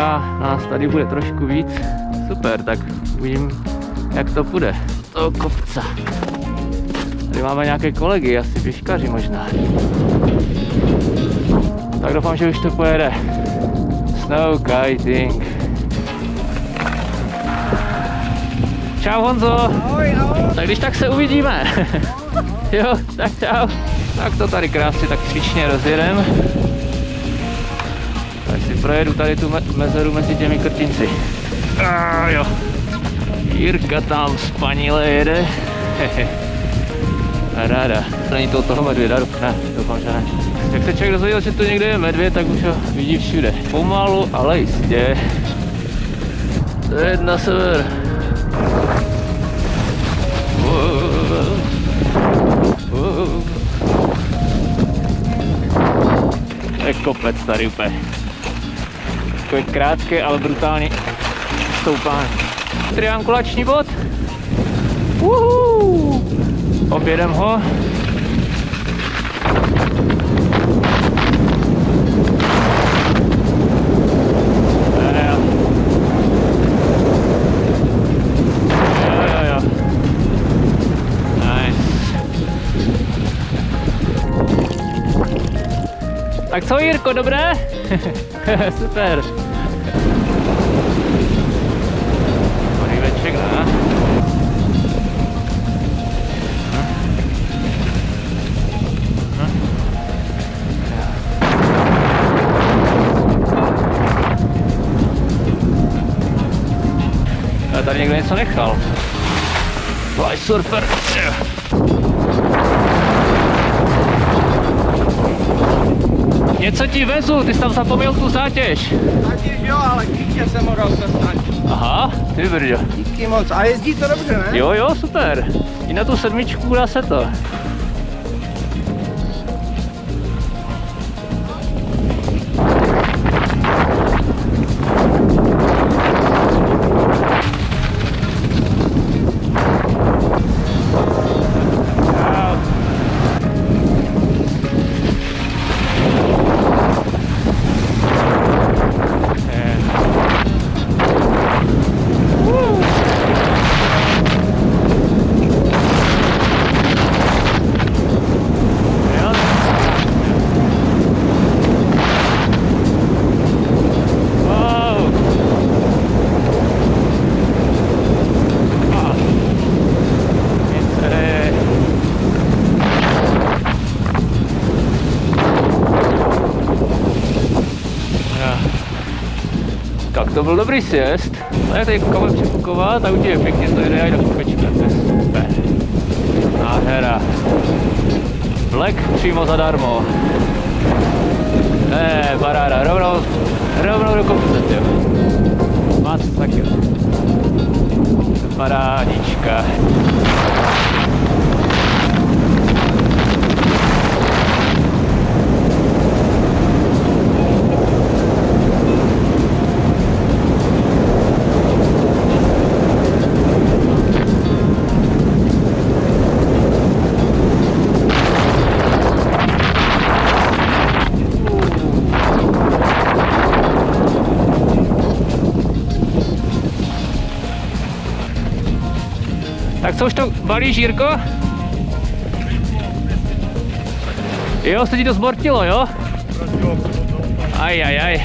dneska nás tady bude trošku víc. Super, tak uvidím, jak to půjde. Toho kopce. Tady máme nějaké kolegy, asi běžkaři možná. Tak doufám, že už to pojede. Snow kiting. Čau Honzo. Ahoj, ahoj. Tak když tak se uvidíme. jo, tak čau. Tak to tady krásně tak cvičně rozjedem. Si projedu tady tu me mezeru mezi těmi krtinci. A jo. Jirka tam spanile jede. Ráda. Není to toho medvěda? Ne, doufám, že ne. Jak se člověk dozvěděl, že to někde je medvěd, tak už ho vidí všude. Pomalu, ale jistě. To je na sever. Kopec tady úplně. Takový krátké, ale brutální stoupání. Triangulační bod. Uhu. Objedem ho. Tak co Jirko, dobré? Super. Podíveček, ne? Tady někdo něco nechal. Fly surfer. Něco ti vezu, ty jsi tam zapomněl tu zátěž. Ať jo, ale klíče jsem ho dal přestat. Aha, ty brďo. Díky moc. A jezdí to dobře, ne? Jo, jo, super. I na tu sedmičku dá se to. Tak to byl dobrý sjezd. A jak tady koukáme přefukovat, tak určitě pěkně to jde aj do kopečka, to je super. Nádhera. Vlek přímo zadarmo. Ne, paráda, rovnou, rovnou do kopce, jo. Mac, tak jo. Parádička. Tak co už to balíš, Jirko? Jo, se ti to zbortilo, jo? Aj, aj, aj.